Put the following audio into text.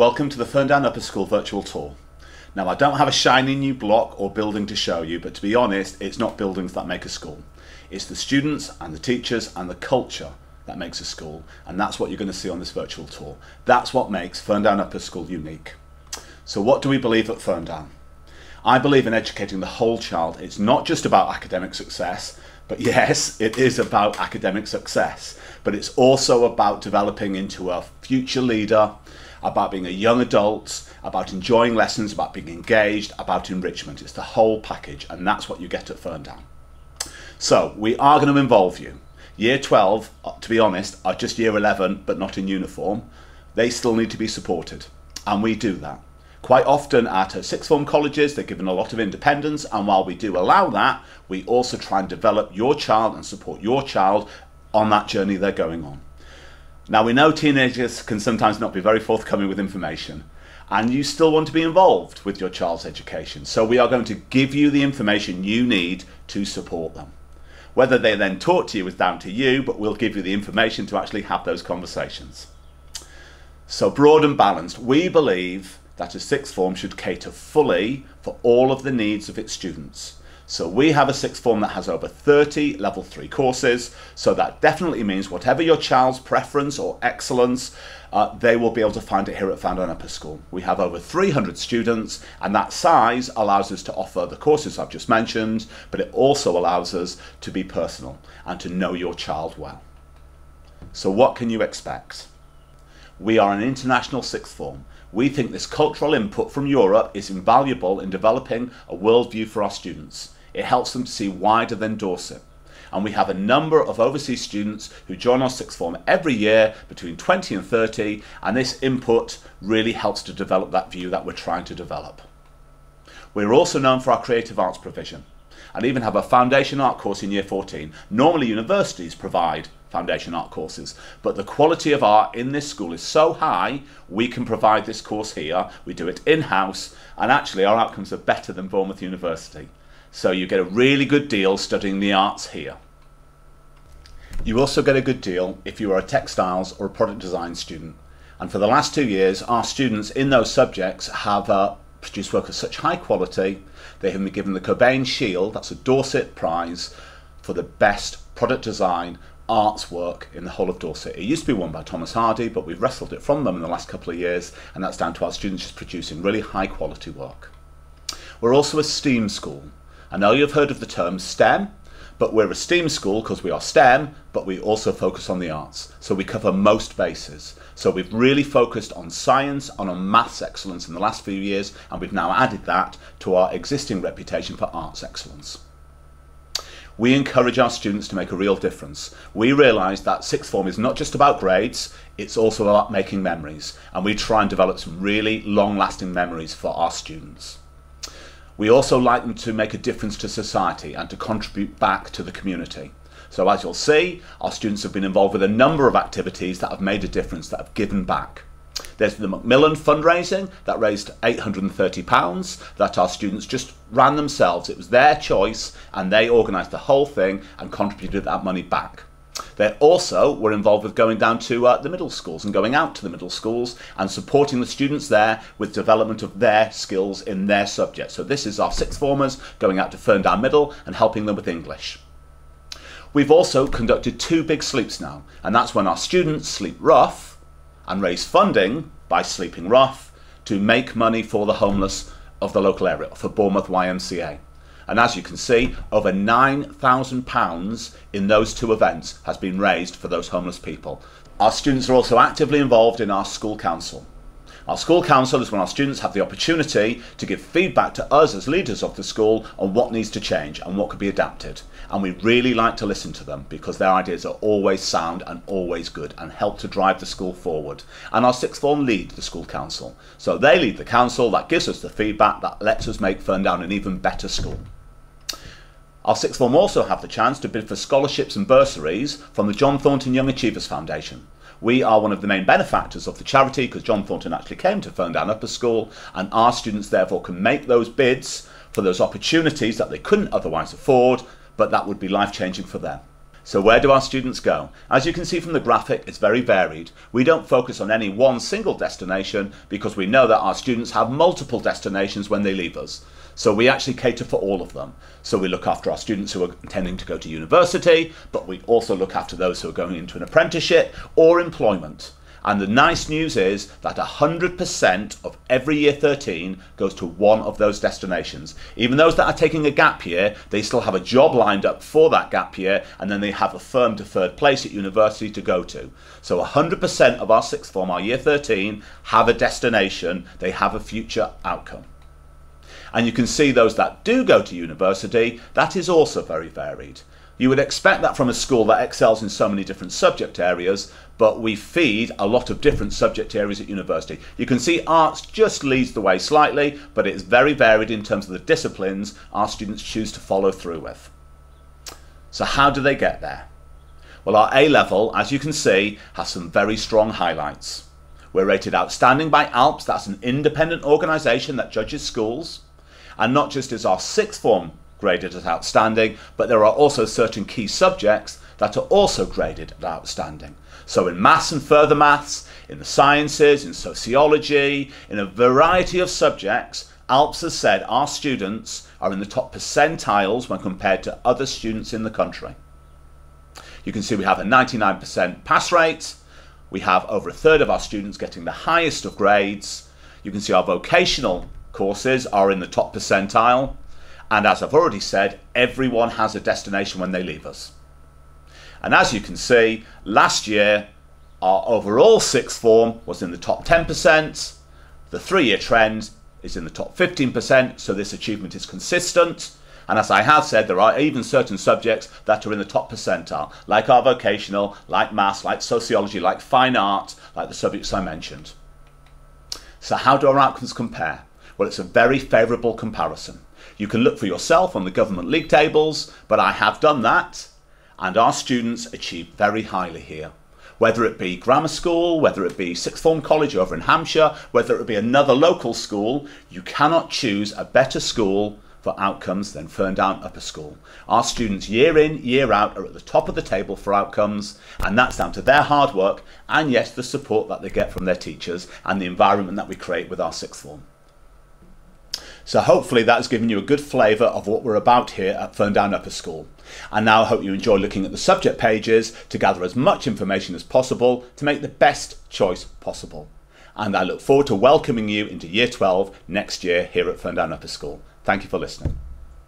Welcome to the Ferndown Upper School virtual tour. Now I don't have a shiny new block or building to show you, but to be honest, it's not buildings that make a school. It's the students and the teachers and the culture that makes a school, and that's what you're going to see on this virtual tour. That's what makes Ferndown Upper School unique. So what do we believe at Ferndown? I believe in educating the whole child. It's not just about academic success, but yes, it is about academic success, but it's also about developing into a future leader, about being a young adult, about enjoying lessons, about being engaged, about enrichment. It's the whole package, and that's what you get at Ferndown. So, we are going to involve you. Year 12, uh, to be honest, are just year 11, but not in uniform. They still need to be supported, and we do that. Quite often at uh, sixth form colleges, they're given a lot of independence, and while we do allow that, we also try and develop your child and support your child on that journey they're going on. Now, we know teenagers can sometimes not be very forthcoming with information, and you still want to be involved with your child's education. So, we are going to give you the information you need to support them. Whether they then talk to you is down to you, but we'll give you the information to actually have those conversations. So, broad and balanced, we believe that a sixth form should cater fully for all of the needs of its students. So we have a sixth form that has over 30 level 3 courses, so that definitely means whatever your child's preference or excellence, uh, they will be able to find it here at Ferndown Upper School. We have over 300 students, and that size allows us to offer the courses I've just mentioned, but it also allows us to be personal and to know your child well. So what can you expect? We are an international sixth form. We think this cultural input from Europe is invaluable in developing a worldview for our students. It helps them to see wider than Dorset. And we have a number of overseas students who join our sixth form every year between 20 and 30, and this input really helps to develop that view that we're trying to develop. We're also known for our creative arts provision and even have a foundation art course in year 14. Normally universities provide foundation art courses, but the quality of art in this school is so high, we can provide this course here, we do it in-house, and actually our outcomes are better than Bournemouth University. So you get a really good deal studying the arts here. You also get a good deal if you are a textiles or a product design student. And for the last two years, our students in those subjects have uh, produced work of such high quality, they have been given the Cobain Shield, that's a Dorset prize, for the best product design arts work in the whole of Dorset. It used to be won by Thomas Hardye, but we've wrestled it from them in the last couple of years, and that's down to our students just producing really high quality work. We're also a STEAM school, I know you've heard of the term STEM, but we're a STEAM school because we are STEM, but we also focus on the arts. So we cover most bases. So we've really focused on science and on maths excellence in the last few years, and we've now added that to our existing reputation for arts excellence. We encourage our students to make a real difference. We realise that sixth form is not just about grades, it's also about making memories, and we try and develop some really long lasting memories for our students. We also like them to make a difference to society and to contribute back to the community. So as you'll see, our students have been involved with a number of activities that have made a difference, that have given back. There's the Macmillan fundraising that raised £830 that our students just ran themselves. It was their choice and they organised the whole thing and contributed that money back. They also were involved with going down to uh, the middle schools and going out to the middle schools and supporting the students there with development of their skills in their subject. So this is our sixth formers going out to Ferndown Middle and helping them with English. We've also conducted two big sleeps now, and that's when our students sleep rough and raise funding by sleeping rough to make money for the homeless of the local area, for Bournemouth YMCA. And as you can see, over £9,000 in those two events has been raised for those homeless people. Our students are also actively involved in our school council. Our school council is when our students have the opportunity to give feedback to us as leaders of the school on what needs to change and what could be adapted. And we really like to listen to them because their ideas are always sound and always good and help to drive the school forward. And our sixth form lead the school council. So they lead the council, that gives us the feedback that lets us make Ferndown an even better school. Our sixth form also have the chance to bid for scholarships and bursaries from the John Thornton Young Achievers Foundation. We are one of the main benefactors of the charity because John Thornton actually came to Ferndown Upper School and our students therefore can make those bids for those opportunities that they couldn't otherwise afford but that would be life changing for them. So where do our students go? As you can see from the graphic, it's very varied. We don't focus on any one single destination because we know that our students have multiple destinations when they leave us. So we actually cater for all of them. So we look after our students who are intending to go to university, but we also look after those who are going into an apprenticeship or employment. And the nice news is that 100% of every year 13 goes to one of those destinations. Even those that are taking a gap year, they still have a job lined up for that gap year and then they have a firm deferred place at university to go to. So 100% of our sixth form, our year 13, have a destination, they have a future outcome. And you can see those that do go to university, that is also very varied. You would expect that from a school that excels in so many different subject areas, but we feed a lot of different subject areas at university. You can see arts just leads the way slightly, but it's very varied in terms of the disciplines our students choose to follow through with. So how do they get there? Well, our A level, as you can see, has some very strong highlights. We're rated outstanding by ALPS, that's an independent organisation that judges schools. And not just is our sixth form graded as outstanding, but there are also certain key subjects that are also graded as outstanding. So in maths and further maths, in the sciences, in sociology, in a variety of subjects, ALPS has said our students are in the top percentiles when compared to other students in the country. You can see we have a 99% pass rate. We have over a third of our students getting the highest of grades. You can see our vocational courses are in the top percentile. And as I've already said, everyone has a destination when they leave us. And as you can see, last year, our overall sixth form was in the top 10%. The three-year trend is in the top 15%, so this achievement is consistent. And as I have said, there are even certain subjects that are in the top percentile, like our vocational, like maths, like sociology, like fine art, like the subjects I mentioned. So how do our outcomes compare? Well, it's a very favourable comparison. You can look for yourself on the government league tables, but I have done that, and our students achieve very highly here. Whether it be grammar school, whether it be sixth form college over in Hampshire, whether it be another local school, you cannot choose a better school for outcomes than Ferndown Upper School. Our students year in, year out are at the top of the table for outcomes and that's down to their hard work and yes the support that they get from their teachers and the environment that we create with our sixth form. So hopefully that's given you a good flavour of what we're about here at Ferndown Upper School. And now I hope you enjoy looking at the subject pages to gather as much information as possible to make the best choice possible. And I look forward to welcoming you into Year 12 next year here at Ferndown Upper School. Thank you for listening.